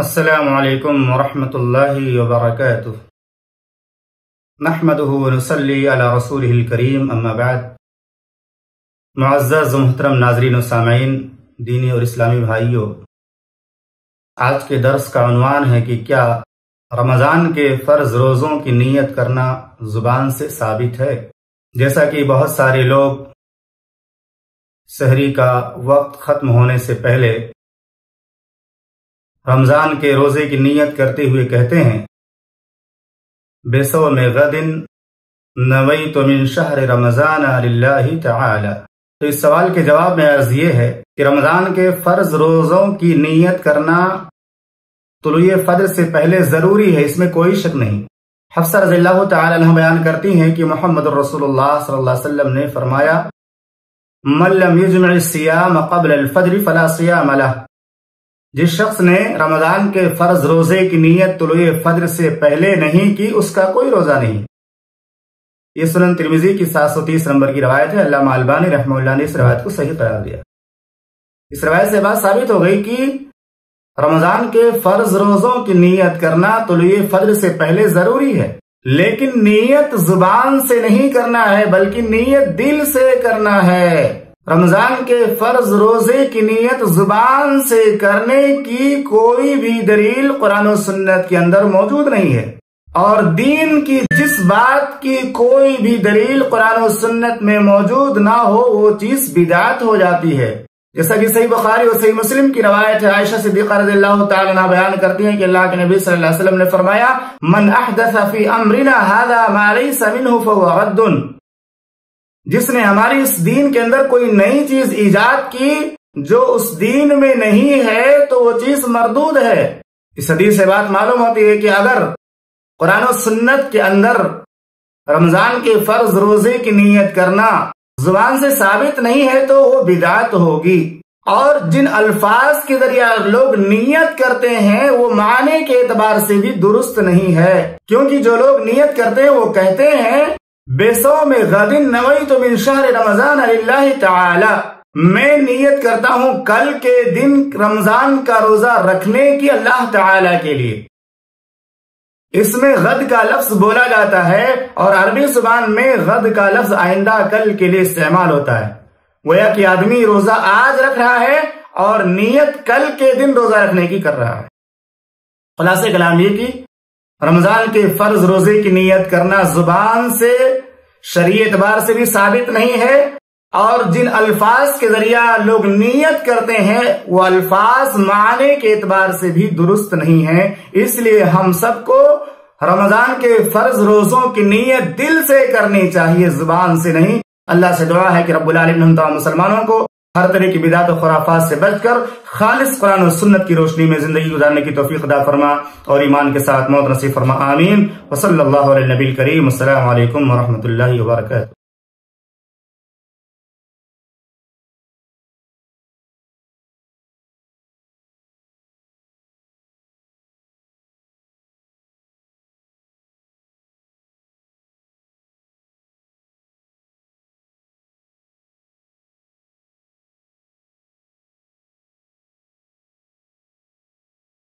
السلام علیکم ورحمۃ اللہ وبرکاتہ۔ نحمده ونصلي على رسوله الكريم اما بعد۔ معزز محترم ناظرین و سامعین، دینی اور اسلامی بھائیوں، آج کے درس کا عنوان ہے کہ کیا رمضان کے فرض روزوں کی نیت کرنا زبان سے ثابت ہے؟ جیسا کہ بہت سارے لوگ سحری کا وقت ختم ہونے سے پہلے رمضان کے روزے کی نیت کرتے ہوئے کہتے ہیں بےسو میں غدن نوئی تو من شہر رمضان تعالی۔ تو اس سوال کے جواب میں عرض یہ ہے کہ رمضان کے فرض روزوں کی نیت کرنا طلوع فجر سے پہلے ضروری ہے، اس میں کوئی شک نہیں۔ حفصہ رضی اللہ تعالی عنہ بیان کرتی ہیں کہ محمد رسول اللہ صلی اللہ علیہ وسلم نے فرمایا، من لم يجمع الصيام قبل الفجر فلا صيام له۔ جس شخص نے رمضان کے فرض روزے کی نیت طلوع فجر سے پہلے نہیں کی، اس کا کوئی روزہ نہیں۔ یہ سنن ترمیزی کی سات سو تیس نمبر کی روایت ہے۔ اللہ مالبانی رحمہ اللہ نے اس روایت کو صحیح قرار دیا۔ اس روایت سے بات ثابت ہو گئی کہ رمضان کے فرض روزوں کی نیت کرنا طلوع فجر سے پہلے ضروری ہے، لیکن نیت زبان سے نہیں کرنا ہے، بلکہ نیت دل سے کرنا ہے۔ رمضان کے فرض روزے کی نیت زبان سے کرنے کی کوئی بھی دلیل قرآن و سنت کے اندر موجود نہیں ہے۔ اور دین کی جس بات کی کوئی بھی دلیل قرآن و سنت میں موجود نہ ہو، وہ چیز بدعت ہو جاتی ہے۔ جیسا کہ صحیح بخاری اور صحیح مسلم کی روایت ہے، عائشہ صدیقہ رضی اللہ تعالیٰ بیان کرتی ہیں کہ اللہ کے نبی صلی اللہ علیہ وسلم نے فرمایا، من احدث فی امرنا، هذا ما ليس منه فهو رد. جس نے ہماری اس دین کے اندر کوئی نئی چیز ایجاد کی جو اس دین میں نہیں ہے تو وہ چیز مردود ہے۔ اس حدیث سے بات معلوم ہوتی ہے کہ اگر قرآن و سنت کے اندر رمضان کے فرض روزے کی نیت کرنا زبان سے ثابت نہیں ہے تو وہ بدعت ہوگی۔ اور جن الفاظ کے ذریعے لوگ نیت کرتے ہیں وہ معنی کے اعتبار سے بھی درست نہیں ہے۔ کیونکہ جو لوگ نیت کرتے ہیں وہ کہتے ہیں بےسو میں غدن نوئی من شہر رمضان اللہ تعالی۔ میں نیت کرتا ہوں کل کے دن رمضان کا روزہ رکھنے کی اللہ تعالی کے لیے۔ اس میں غد کا لفظ بولا جاتا ہے اور عربی زبان میں غد کا لفظ آئندہ کل کے لیے استعمال ہوتا ہے۔ گویا کہ آدمی روزہ آج رکھ رہا ہے اور نیت کل کے دن روزہ رکھنے کی کر رہا ہے۔ خلاص کلام یہ کی رمضان کے فرض روزے کی نیت کرنا زبان سے شریع اعتبار سے بھی ثابت نہیں ہے اور جن الفاظ کے ذریعہ لوگ نیت کرتے ہیں، وہ الفاظ معنی کے اعتبار سے بھی درست نہیں ہے اس لیے ہم سب کو رمضان کے فرض روزوں کی نیت دل سے کرنی چاہیے، زبان سے نہیں۔ اللہ سے دعا ہے کہ رب العالمین مسلمانوں کو ہر طرح کی بدعت و خرافات سے بچ کر خالص قرآن و سنت کی روشنی میں زندگی گزارنے کی توفیق ادا فرما اور ایمان کے ساتھ موت نصیب فرما، آمین۔ وصلی اللہ علیہ نبی کریم السلام علیکم ورحمۃ اللہ وبرکاتہ۔